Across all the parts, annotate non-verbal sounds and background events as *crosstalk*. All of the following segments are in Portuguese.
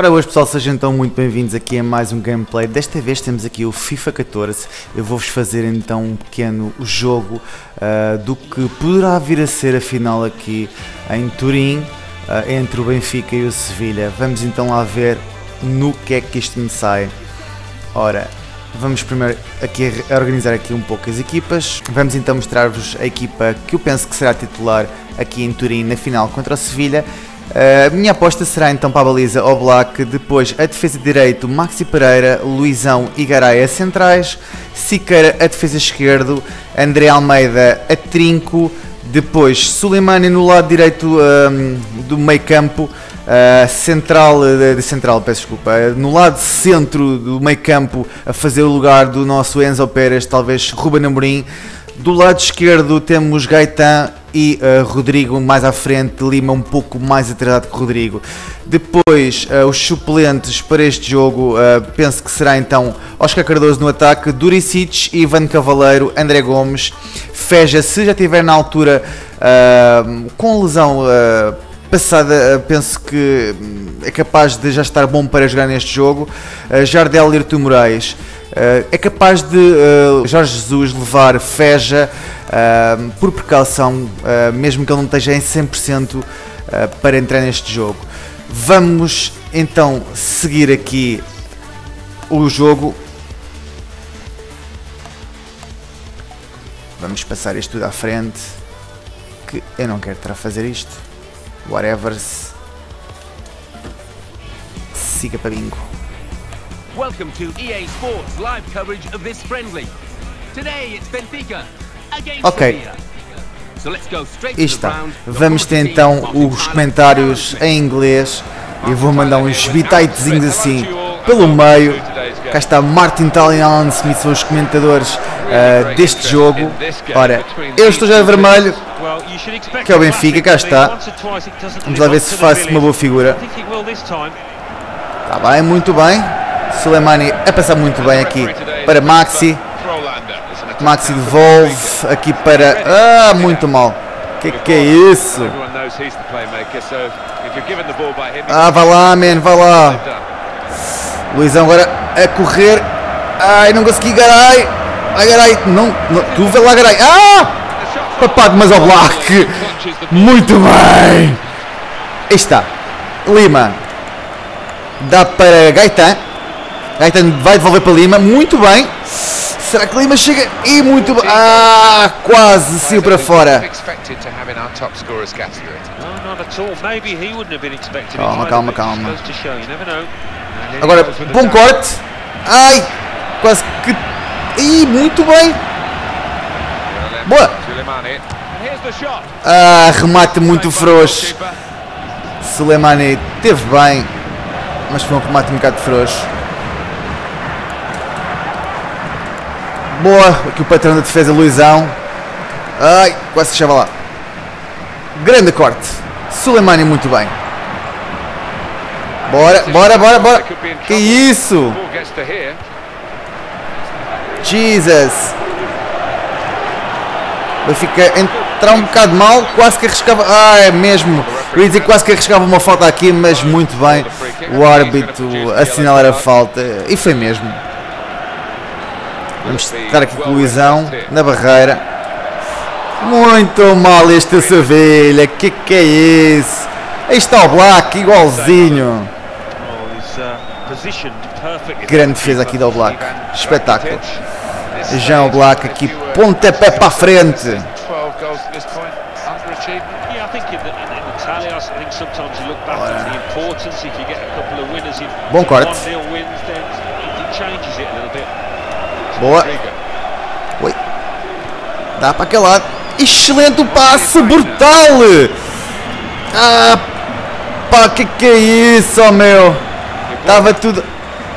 Ora hoje pessoal, sejam então muito bem-vindos aqui a mais um gameplay. Desta vez temos aqui o FIFA 14. Eu vou-vos fazer então um pequeno jogo uh, do que poderá vir a ser a final aqui em Turim, uh, entre o Benfica e o Sevilha. Vamos então lá ver no que é que isto me sai. Ora, vamos primeiro aqui a organizar aqui um pouco as equipas. Vamos então mostrar-vos a equipa que eu penso que será titular aqui em Turim na final contra o Sevilha a minha aposta será então para a baliza Oblak, depois a defesa de direito Maxi Pereira, Luizão e Garay centrais, Siqueira a defesa esquerdo, André Almeida a trinco, depois Suleimani no lado direito um, do meio campo, uh, central, de, de, central, peço desculpa, no lado centro do meio campo a fazer o lugar do nosso Enzo Pérez, talvez Ruben Amorim, do lado esquerdo temos Gaetan e uh, Rodrigo mais à frente, Lima um pouco mais atrasado que Rodrigo. Depois, uh, os suplentes para este jogo, uh, penso que será então Oscar Cardoso no ataque, Duricic, Ivan Cavaleiro, André Gomes, Feja, se já estiver na altura com lesão passada, penso que hum, é capaz de já estar bom para jogar neste jogo. Jardel Lirto Moraes. Uh, é capaz de uh, Jorge Jesus levar Feja uh, por precaução, mesmo que ele não esteja em 100% para entrar neste jogo. Vamos então seguir aqui o jogo. Vamos passar isto tudo à frente. Que eu não quero estar a fazer isto. Whatever. Siga para bingo. Welcome to EA Sports live coverage of this friendly. Today it's Benfica against Ok. E está. Vamos ter então os comentários em inglês e vou mandar uns bitaitezinhos assim pelo meio. Cá está Martin Tal e Alan Smith, são os comentadores uh, deste jogo. Ora, eu estou já vermelho, que é o Benfica, cá está. Vamos lá ver se faço uma boa figura. Está bem, muito bem. Soleimani a passar muito bem aqui para Maxi. Maxi devolve aqui para. Ah, muito mal. Que que é isso? Ah, vai lá, man, vai lá. Luizão agora a correr. Ai, não consegui, Garay. Ai, Garay, não, não. Tu vê lá, Garay. Ah! Papado, mas ao Black. Muito bem. Aí está. Lima. Dá para Gaetan. Gaetan vai devolver para Lima, muito bem. Será que Lima chega? E muito bem. Ah, quase saiu para fora. Calma, calma, calma. Agora, bom corte. Ai, quase que. Ih, muito bem. Boa. Ah, remate muito frouxo. Suleimani teve bem, mas foi um remate um bocado frouxo. Boa, aqui o patrão da defesa, Luizão. Ai, quase chegava lá. Grande corte. Suleimani muito bem. Bora, bora, bora, bora. Que isso? Jesus. Vai ficar entrar um bocado mal, quase que arriscava. Ah, é mesmo. Eu ia dizer quase que arriscava uma falta aqui, mas muito bem. O árbitro assinalar a falta. E foi mesmo. Vamos estar aqui com o Luizão na barreira. Muito mal este Sevilha. Que que é isso? Aí está o Black, igualzinho. Grande defesa aqui do Black. Espetáculo. Jean Black aqui, pontapé para a frente. Bom corte. Boa. Oi. Dá para aquele lado. Excelente o passe, brutal. Ah, pá, que que é isso, oh, meu? Estava tudo...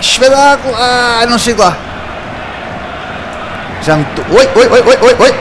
Espetáculo. Ah, não chego lá. Já me... Oi, oi, oi, oi, oi, oi.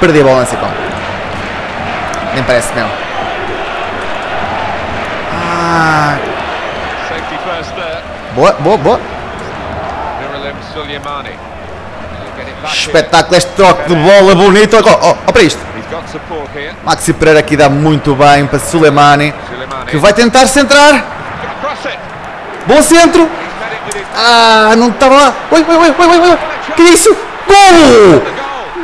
Perdi a bola nesse com. Nem parece mesmo. Ah. Boa, boa, boa. Espetáculo este troque de bola bonito. Oh, oh, oh para isto. Maxi Pereira aqui dá muito bem para Suleimani. Que vai tentar centrar. Bom centro. Ah, não estava lá. Oi, oi, oi, oi, oi, oi. Que é isso? Gol!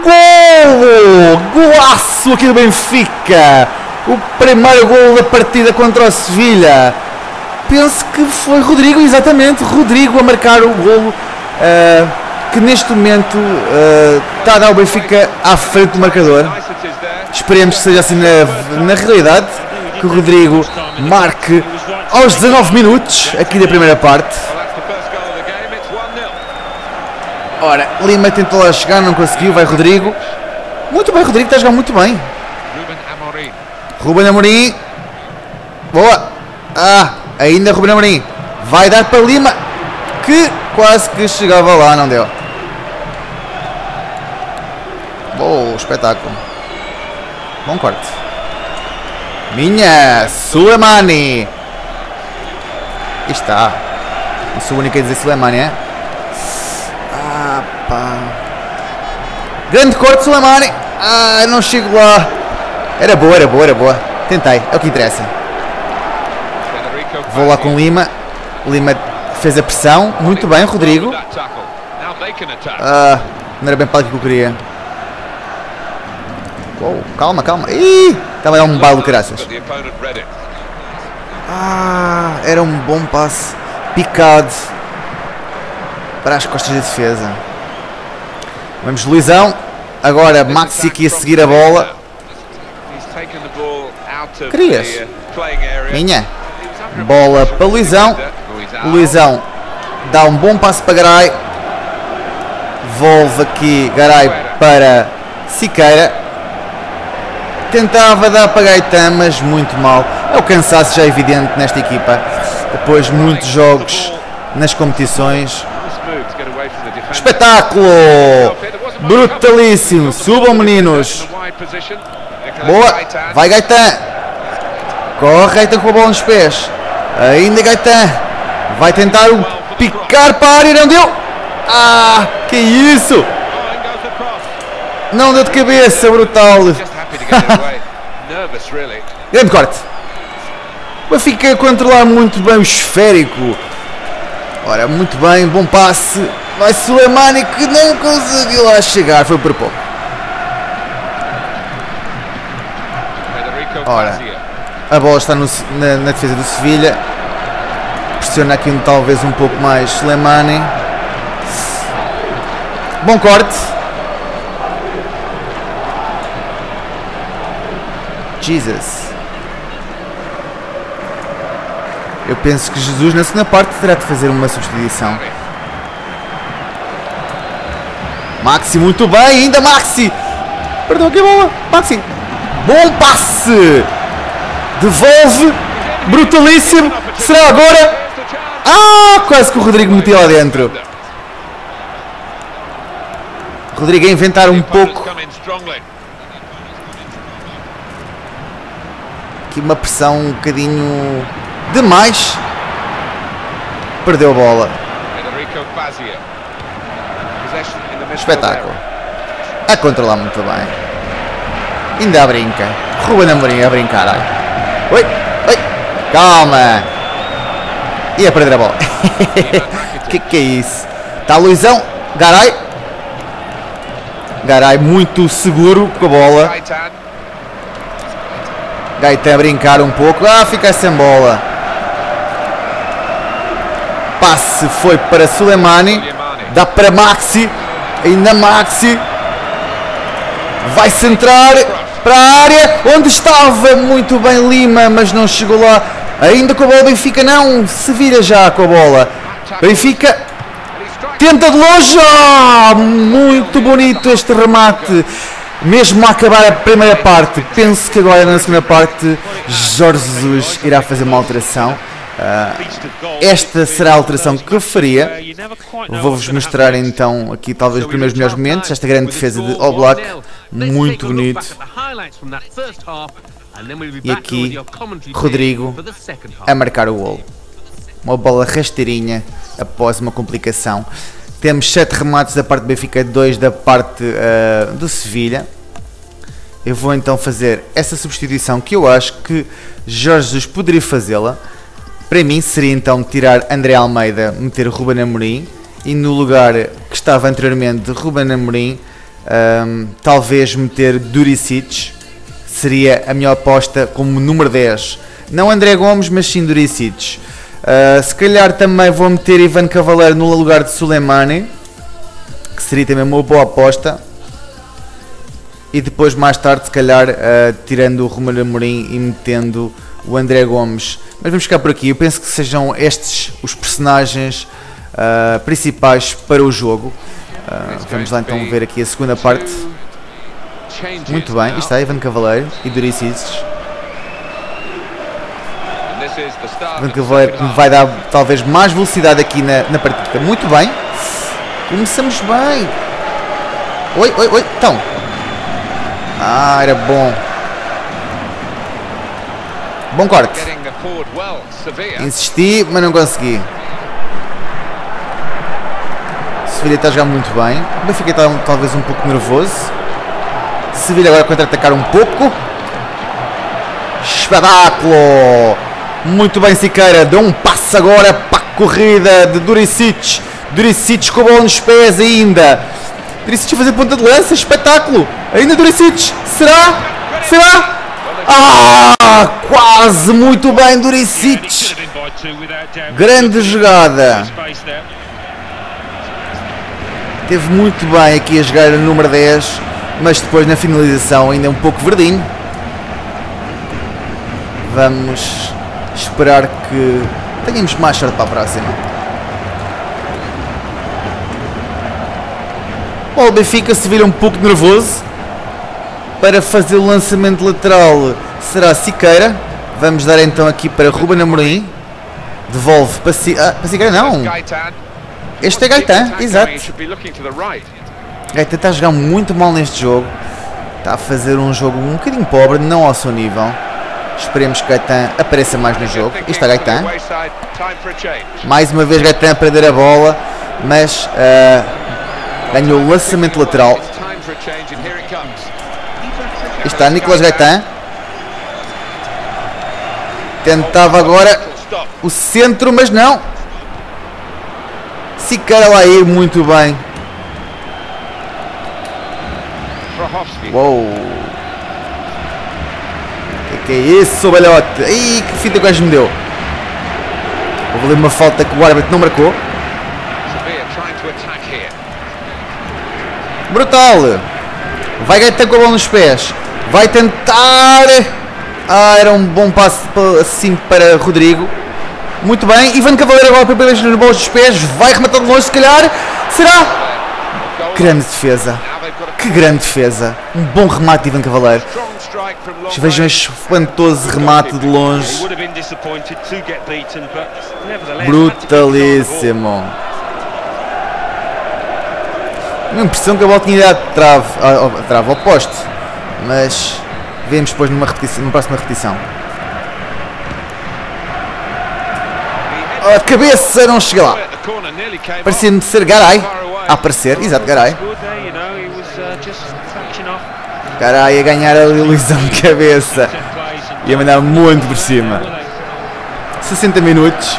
Gol! Golaço aqui do Benfica. O primeiro gol da partida contra o Sevilha. Penso que foi Rodrigo, exatamente. Rodrigo a marcar o golo. Uh, que neste momento uh, está a dar o Benfica à frente do marcador. Esperemos que seja assim na, na realidade. Que o Rodrigo marque aos 19 minutos aqui da primeira parte. Ora, Lima tentou lá chegar, não conseguiu, vai Rodrigo. Muito bem, Rodrigo está a jogar muito bem. Ruben Amorim. Boa. Ah, ainda Ruben Amorim. Vai dar para Lima. Que quase que chegava lá, não deu. Boa, espetáculo. Bom corte. Minha Sulemani. Está. Não sou o único a dizer Sulemani, é? Ah, pá. Grande corte, Sulemani. Ah, não chego lá. Era boa, era boa, era boa. Tentei, é o que interessa. Vou lá com Lima. Lima fez a pressão. Muito bem, Rodrigo. Ah, não era bem para que eu queria. Calma, calma. Ih, estava a dar um balo graças. Ah, era um bom passe. Picado. Para as costas da defesa. Vamos, Luizão. Agora Maxi aqui a seguir a bola. Querias? Minha. Bola para Luizão. Luizão dá um bom passo para Garay. Volve aqui Garay para Siqueira. Tentava dar para Gaetan, mas muito mal. É o cansaço já evidente nesta equipa. Depois muitos jogos nas competições. Espetáculo! Brutalíssimo! Subam meninos! Boa! Vai Gaetan! Corre Gaetan com a bola nos pés. Ainda Gaetan. Vai tentar o picar para a área. Não deu! Ah! Que isso! Não deu de cabeça, brutal! *laughs* Grande corte! Benfica a controlar muito bem o esférico. Ora, muito bem, bom passe. Vai Suleimani que não conseguiu lá chegar, foi por pouco. Ora, a bola está no, na, na, defesa do Sevilha. Pressiona aqui talvez um pouco mais Slemani. Bom corte. Jesus. Eu penso que Jesus na segunda parte terá de fazer uma substituição. Maxi muito bem, ainda Maxi. Perdão, que bola. Maxi. Bom passe. Devolve. Brutalíssimo. Será agora? Ah, quase que o Rodrigo meteu lá dentro. Rodrigo a inventar um pouco. Aqui uma pressão um bocadinho demais. Perdeu a bola. Espetáculo. A controlar muito bem. Ainda brinca. Ruben Amorim a brincar. Ai. Oi, oi. Calma. E a perder a bola. *laughs* que que é isso? Está Luizão. Garay. Garay muito seguro com a bola. Gaetan a brincar um pouco. Ah, fica sem bola. Passe foi para Sulemani. Dá para Maxi. Ainda Maxi. Vai centrar para a área onde estava muito bem Lima, mas não chegou lá. Ainda com a bola Benfica não, se vira já com a bola. Benfica tenta de longe. Oh, muito bonito este remate. Mesmo a acabar a primeira parte, penso que agora na segunda parte Jorge Jesus irá fazer uma alteração. Uh, esta será a alteração que eu faria. Vou-vos mostrar então aqui talvez os primeiros melhores momentos. Esta grande defesa de Oblak, muito bonito. E aqui Rodrigo a marcar o gol. Uma bola rasteirinha após uma complicação. Temos 7 remates da parte do Benfica, 2 da parte uh, do Sevilha. Eu vou então fazer essa substituição que eu acho que Jorge Jesus poderia fazê-la para mim seria então tirar André Almeida, meter Ruben Amorim e no lugar que estava anteriormente Ruben Amorim, um, talvez meter Duricic, seria a melhor aposta como número 10. Não André Gomes, mas sim Duricic. Uh, se calhar também vou meter Ivan Cavaleiro no lugar de Suleimani, que seria também uma boa aposta. E depois, mais tarde, se calhar, uh, tirando o Romero Amorim e metendo o André Gomes. Mas vamos ficar por aqui. Eu penso que sejam estes os personagens uh, principais para o jogo. vamos lá então ver aqui a segunda parte. Muito bem, isto está Ivan Cavaleiro e Duricis. Ivan Cavaleiro que me vai dar talvez mais velocidade aqui na, na partida. Muito bem. Começamos bem. Oi, oi, oi. Então. Ah, era bom. Bom corte. Insisti, mas não consegui. Sevilha está a jogar muito bem. O Benfica está talvez um pouco nervoso. Sevilha agora contra-atacar um pouco. Espetáculo! Muito bem, Siqueira. Deu um passo agora para a corrida de Duricic. Duricic com a bola nos pés ainda. Duricic a fazer ponta de lança. Espetáculo! Ainda Duricic. Será? Será? Ah! Quase! Muito bem, Duricic. Grande jogada. Teve muito bem aqui a jogar no número 10, mas depois na finalização ainda é um pouco verdinho. Vamos esperar que tenhamos mais sorte para a próxima. Bom, o Benfica se vira um pouco nervoso. Para fazer o lançamento lateral será Siqueira. Vamos dar então aqui para Ruben Amorim. Devolve para, si ah, para Siqueira, não. Este é Gaetan, exato. Gaetan está a jogar muito mal neste jogo. Está a fazer um jogo um bocadinho pobre, não ao seu nível. Esperemos que Gaetan apareça mais no jogo. Está Gaetan. Mais uma vez Gaetan a perder a bola, mas uh, ganhou o lançamento lateral. Está Nicolas Gaetan. Tentava agora o centro, mas não. Siqueira lá ir muito bem. Uou. Que que é isso, balhote? Ih, que fita o gajo me deu. Houve ali uma falta que o árbitro não marcou. Brutal. Vai Gaetan com a bola nos pés. Vai tentar. Ah, era um bom passo assim para Rodrigo. Muito bem. Ivan Cavaleiro agora para vez nas bolas dos pés. Vai rematar de longe, se calhar. Será? Grande defesa. Que grande defesa. Um bom remate de Ivan Cavaleiro. Vejam este espantoso remate de longe. Brutalíssimo. Uma impressão que a bola tinha ido trave, trave ao poste. Mas vemos depois numa, repetição, numa próxima repetição. A cabeça não chega lá. Parecia-me ser Garay a aparecer. Exato, Garay. Garay a ganhar a ilusão de cabeça. E a mandar muito por cima. 60 minutos.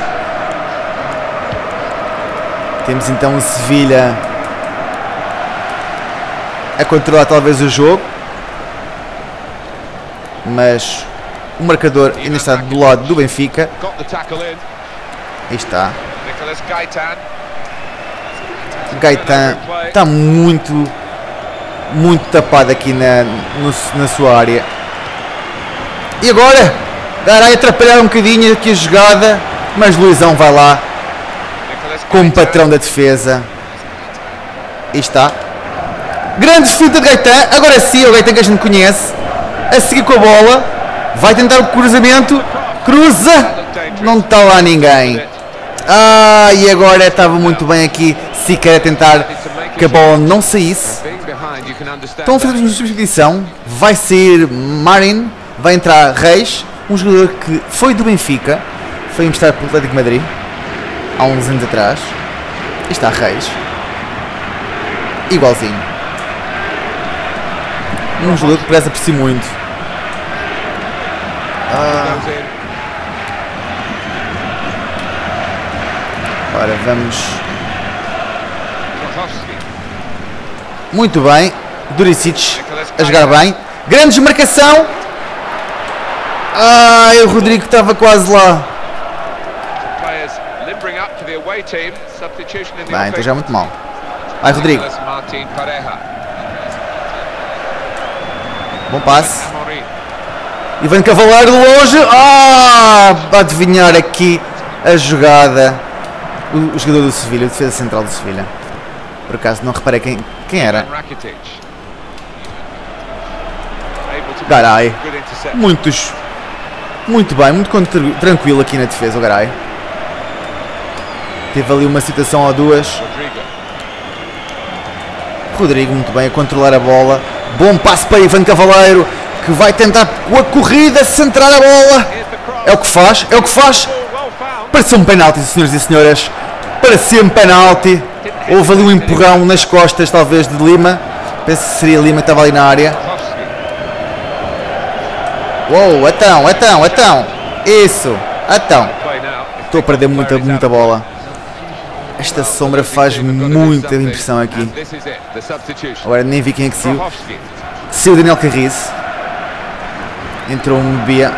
Temos então o Sevilha a controlar talvez o jogo. Mas o marcador ainda está do lado do Benfica. Aí está. Gaetan está muito, muito tapado aqui na, no, na sua área. E agora? Garay atrapalhar um bocadinho aqui a jogada, mas Luizão vai lá como patrão da defesa. Aí está. Grande finta de Gaetan. Agora sim, o Gaetan que a gente conhece. A seguir com a bola. Vai tentar o cruzamento. Cruza. Não está lá ninguém. Ah, e agora estava muito bem aqui sequer a tentar que a bola não saísse. Estão a fazer uma substituição. Vai sair Marin, vai entrar Reis, um jogador que foi do Benfica, foi emprestado pelo Atlético Madrid há uns anos atrás. E está Reis. Igualzinho. Um jogador que preza por si muito. Ah. Ora, vamos. Muito bem. Duricic a jogar bem. Grande desmarcação. Ai, o Rodrigo estava quase lá. Bem, então já é muito mal. Vai, Rodrigo. Bom passe. Ivan Cavaleiro longe. Ah, para adivinhar aqui a jogada. O, o jogador do Sevilha, o defesa central do Sevilha. Por acaso não reparei quem, quem era. Garay. Muitos. Muito bem, muito tranquilo aqui na defesa o Garay. Teve ali uma situação ou duas. Rodrigo muito bem a controlar a bola. Bom passo para Ivan Cavaleiro que vai tentar com a corrida centrar a bola. É o que faz, é o que faz. Parecia um penalti, senhores e senhoras. Parecia um penalti. Houve ali um empurrão nas costas, talvez, de Lima. Penso que seria Lima que estava ali na área. Uou, então, então, então. Isso, então. Estou a perder muita, muita bola. Esta sombra faz muita impressão aqui. Agora nem vi quem é que saiu. Saiu Daniel Carriz. Entrou um Bia.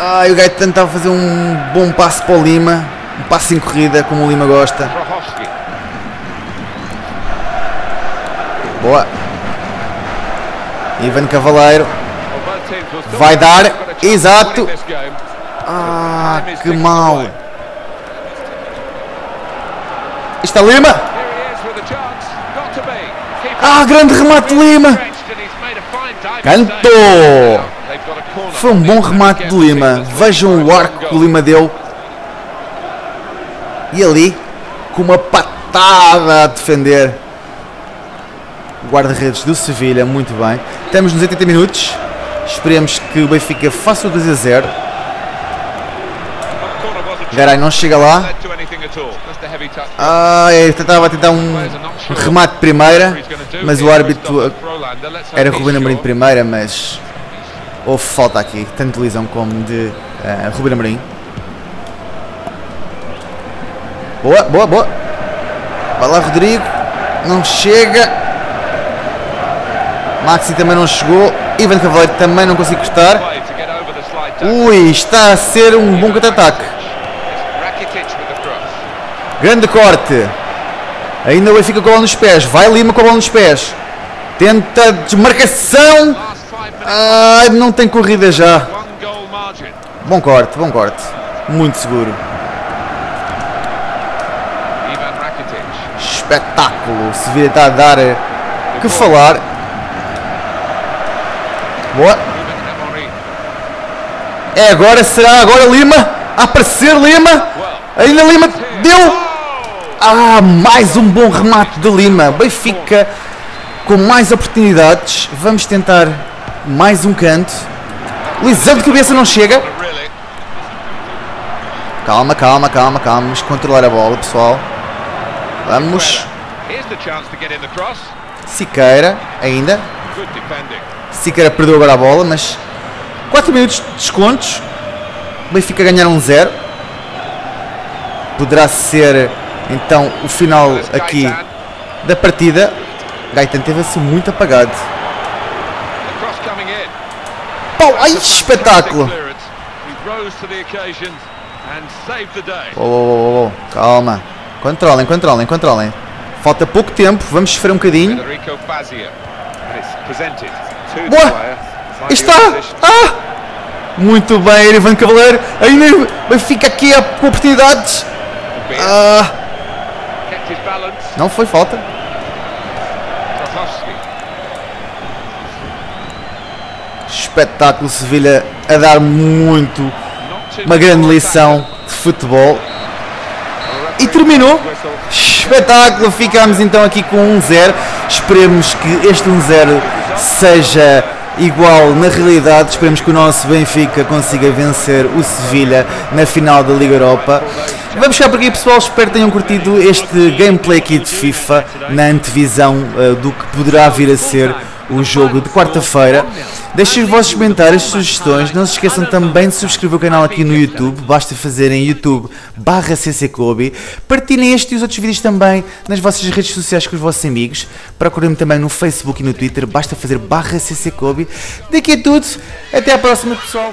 Ah, o Gaetan estava a fazer um bom passo para o Lima. Um passo em corrida, como o Lima gosta. Boa. Ivan Cavaleiro. Vai dar. Exato. Ah, que mal. Está Lima. Ah, grande remate Lima. Cantou. Foi um bom remate de Lima. Vejam o arco que o Lima deu. E ali, com uma patada a defender. Guarda-redes do Sevilha, muito bem. Estamos nos 80 minutos. Esperemos que o Benfica faça o 2 a 0. Garay não chega lá. Ah, ele tentava tentar um remate de primeira, mas o árbitro era Ruben Amorim de primeira, mas houve falta aqui, tanto de Lisão como de uh, Ruben Amorim. Boa, boa, boa. Vai lá Rodrigo, não chega. Maxi também não chegou. Ivan Cavaleiro também não conseguiu custar. Ui, está a ser um bom contra-ataque. Grande corte. Ainda o Benfica com a bola nos pés. Vai Lima com a bola nos pés. Tenta desmarcação. Ai, não tem corrida já. Bom corte, bom corte. Muito seguro. Espetáculo. Sevilla está a dar que falar. Boa. É agora, será agora Lima. A aparecer Lima. Ainda Lima deu. Ah, mais um bom remate de Lima. Benfica com mais oportunidades. Vamos tentar mais um canto. Lisão de cabeça não chega. Calma, calma, calma, calma. Vamos controlar a bola, pessoal. Vamos. Siqueira, ainda. Siqueira perdeu agora a bola, mas 4 minutos de descontos. Benfica ganhar um zero. Poderá ser então o final aqui da partida. Gaetan teve-se muito apagado. Pau, ai, espetáculo! Oh, oh, oh, calma. Controlem, controlem, controlem. Falta pouco tempo, vamos sofrer um bocadinho. Boa! Está! Ah! Muito bem, Ivan Cavaleiro. Ainda fica aqui a oportunidades. Ah! Não foi falta. Espetáculo Sevilha a dar muito uma grande lição de futebol. E terminou. Espetáculo, ficamos então aqui com 1-0. Esperemos que este 1-0 seja igual na realidade. Esperemos que o nosso Benfica consiga vencer o Sevilha na final da Liga Europa. Vamos ficar por aqui, pessoal. Espero que tenham curtido este gameplay aqui de FIFA na antevisão uh, do que poderá vir a ser o jogo de quarta-feira. Deixem os vossos comentários, sugestões. Não se esqueçam também de subscrever o canal aqui no YouTube. Basta fazerem YouTube barra cckobe. Partilhem este e os outros vídeos também nas vossas redes sociais com os vossos amigos. Procurem-me também no Facebook e no Twitter. Basta fazer barra cckobe. Daqui é tudo. Até à próxima, pessoal.